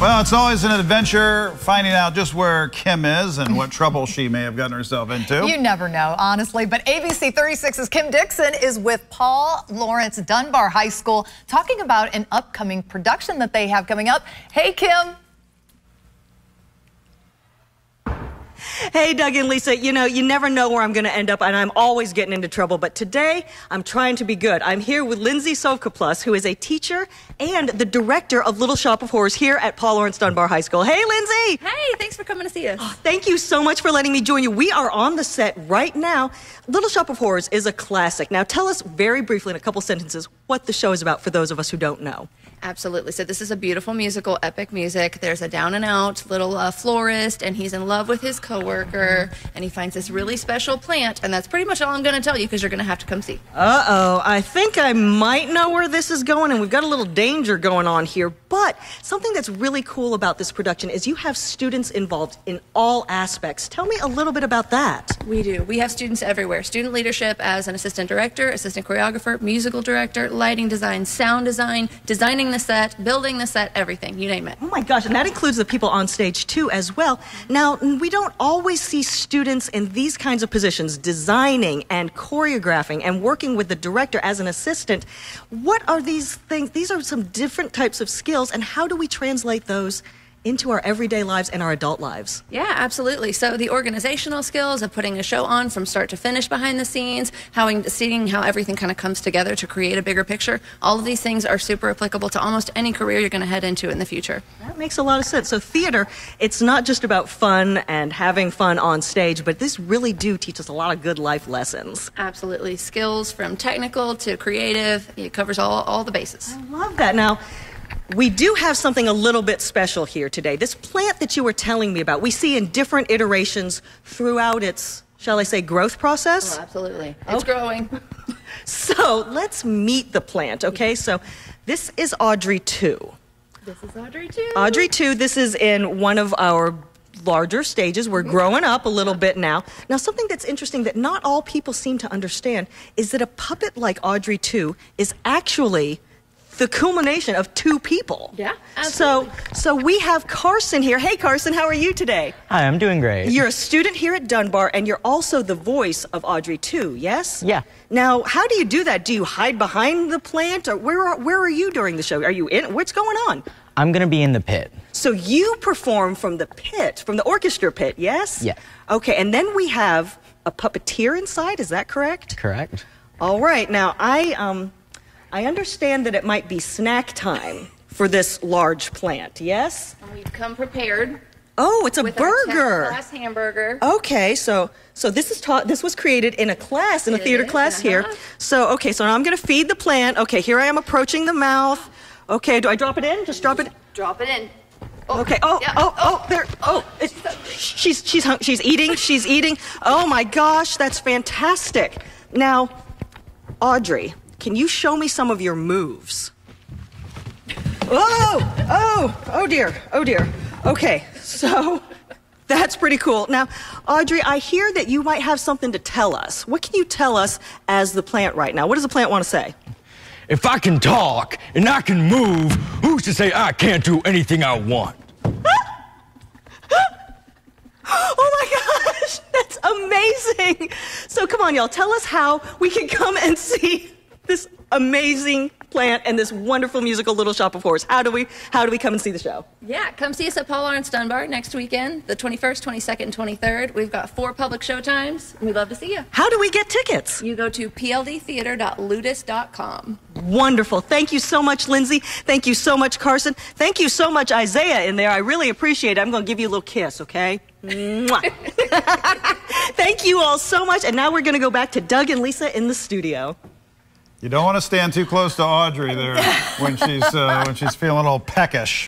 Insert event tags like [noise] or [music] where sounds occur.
Well, it's always an adventure finding out just where Kim is and what trouble she may have gotten herself into. You never know, honestly. But ABC 36's Kim Dixon is with Paul Laurence Dunbar High School talking about an upcoming production that they have coming up. Hey, Kim. Hey, Doug and Lisa, you know, you never know where I'm going to end up, and I'm always getting into trouble. But today, I'm trying to be good. I'm here with Lindsay Sovkaplus, who is a teacher and the director of Little Shop of Horrors here at Paul Laurence Dunbar High School. Hey, Lindsay! Hey, thanks for coming to see us. Oh, thank you so much for letting me join you. We are on the set right now. Little Shop of Horrors is a classic. Now, tell us very briefly in a couple sentences what the show is about for those of us who don't know. Absolutely. So this is a beautiful musical, epic music. There's a down and out little uh, florist, and he's in love with his coworker, and he finds this really special plant, and that's pretty much all I'm going to tell you because you're going to have to come see. Uh oh, I think I might know where this is going, and we've got a little danger going on here. But something that's really cool about this production is you have students involved in all aspects. Tell me a little bit about that. We do. We have students everywhere. Student leadership as an assistant director, assistant choreographer, musical director, lighting design, sound design, designing the set, building the set, everything, you name it. Oh my gosh, and that includes the people on stage too as well. Now, we don't always see students in these kinds of positions, designing and choreographing and working with the director as an assistant. What are these things? These are some different types of skills, and how do we translate those into our everyday lives and our adult lives. Yeah, absolutely. So the organizational skills of putting a show on from start to finish behind the scenes, how seeing how everything kind of comes together to create a bigger picture, all of these things are super applicable to almost any career you're going to head into in the future. That makes a lot of sense. So theater, it's not just about fun and having fun on stage, but this really do teach us a lot of good life lessons. Absolutely. Skills from technical to creative, it covers all, all the bases. I love that. Now, we do have something a little bit special here today. This plant that you were telling me about, we see in different iterations throughout its, shall I say, growth process? Oh, absolutely. It's okay. growing. [laughs] so let's meet the plant, okay? So this is Audrey 2. This is Audrey 2. Audrey 2, this is in one of our larger stages. We're mm-hmm. growing up a little bit now. Now, something that's interesting that not all people seem to understand is that a puppet like Audrey 2 is actually the culmination of two people. Yeah. Absolutely. So so we have Carson here. Hey Carson, how are you today? Hi, I'm doing great. You're a student here at Dunbar and you're also the voice of Audrey 2, yes? Yeah. Now, how do you do that? Do you hide behind the plant or where are, where are you during the show? Are you in? What's going on? I'm going to be in the pit. So you perform from the pit, from the orchestra pit, yes? Yeah. Okay, and then we have a puppeteer inside, is that correct? Correct. All right. Now, I um I understand that it might be snack time for this large plant, yes? And we've come prepared. Oh, it's a burger. class hamburger. Okay, so so this is taught. This was created in a class, in a theater is, class uh -huh. here. So okay, so now I'm going to feed the plant. Okay, here I am approaching the mouth. Okay, do I drop it in? Just drop it. Drop it in. Oh, okay. Oh, yeah. oh, oh, there. Oh, it, she's she's she's eating. She's eating. Oh my gosh, that's fantastic. Now, Audrey, can you show me some of your moves? Oh, oh, oh dear, oh dear. Okay, so [laughs] that's pretty cool. Now, Audrey, I hear that you might have something to tell us. What can you tell us as the plant right now? What does the plant want to say? If I can talk and I can move, who's to say I can't do anything I want? [laughs] oh my gosh, [laughs] that's amazing. So come on, y'all, tell us how we can come and see amazing plant and this wonderful musical Little Shop of Horrors. How do we how do we come and see the show? Yeah, come see us at Paul Laurence Dunbar next weekend, the 21st, 22nd, and 23rd. We've got four public show times. We'd love to see you. How do we get tickets? You go to pldtheater.ludus.com. Wonderful. Thank you so much, Lindsay. Thank you so much, Carson. Thank you so much, Isaiah, in there. I really appreciate it. I'm going to give you a little kiss, okay? [laughs] [laughs] Thank you all so much. And now we're going to go back to Doug and Lisa in the studio. You don't want to stand too close to Audrey there when she's uh, when she's feeling a little peckish.